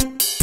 Never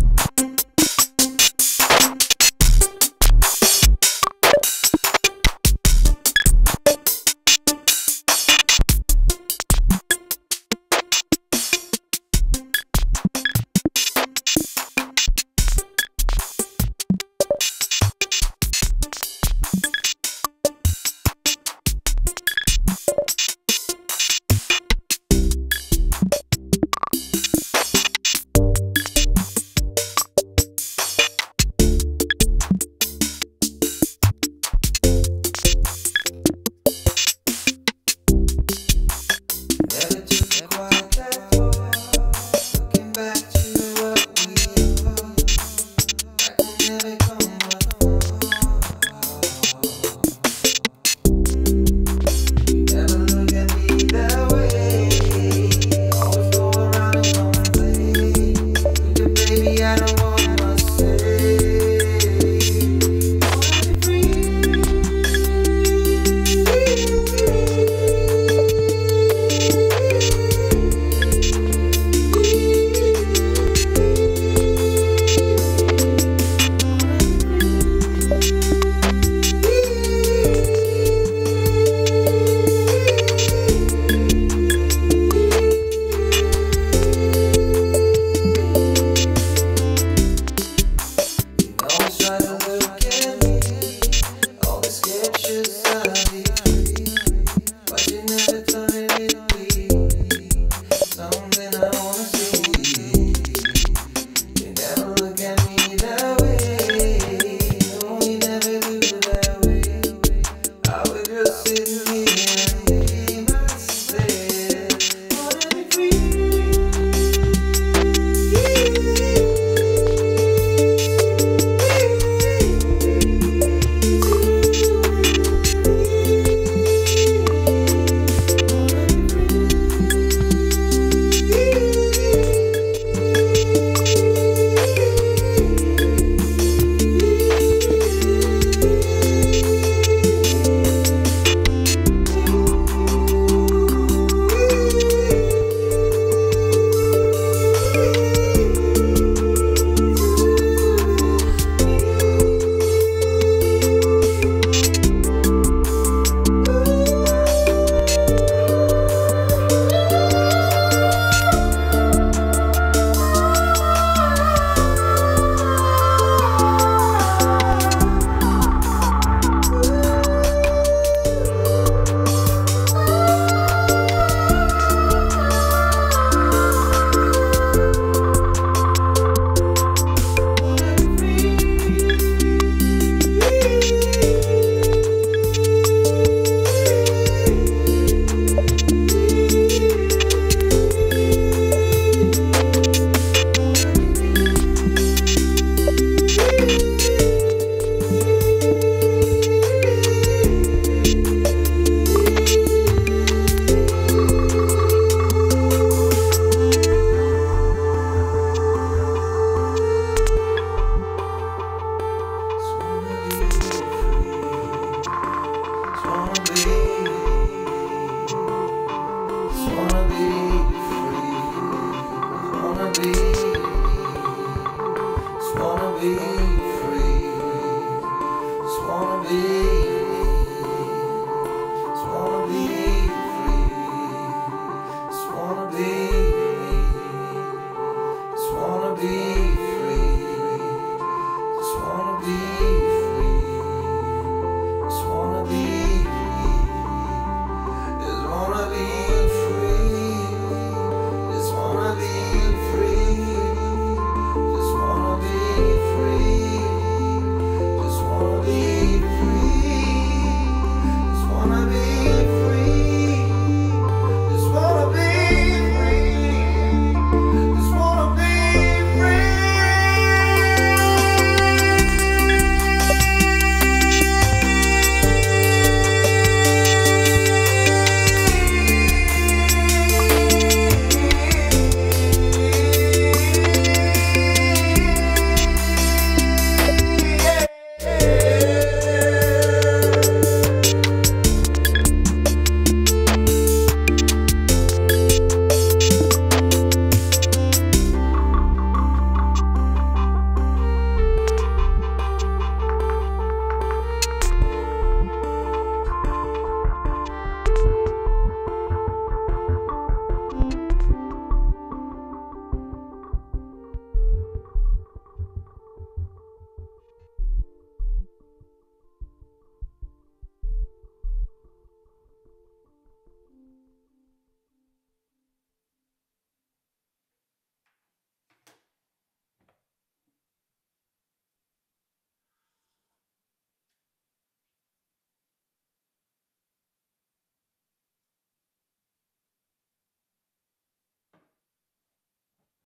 holy.